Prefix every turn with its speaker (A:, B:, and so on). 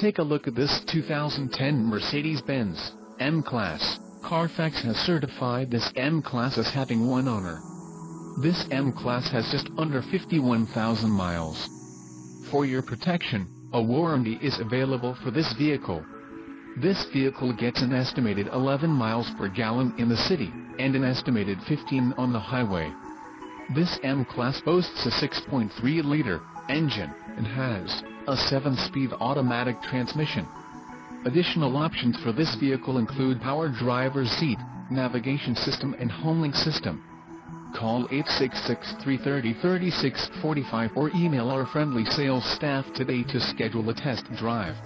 A: Take a look at this 2010 Mercedes-Benz M-Class. Carfax has certified this M-Class as having one owner. This M-Class has just under 51,000 miles. For your protection, a warranty is available for this vehicle. This vehicle gets an estimated 11 miles per gallon in the city, and an estimated 15 on the highway. This M-Class boasts a 6.3-liter engine, and has a 7-speed automatic transmission. Additional options for this vehicle include power driver's seat, navigation system and homing system. Call 866-330-3645 or email our friendly sales staff today to schedule a test drive.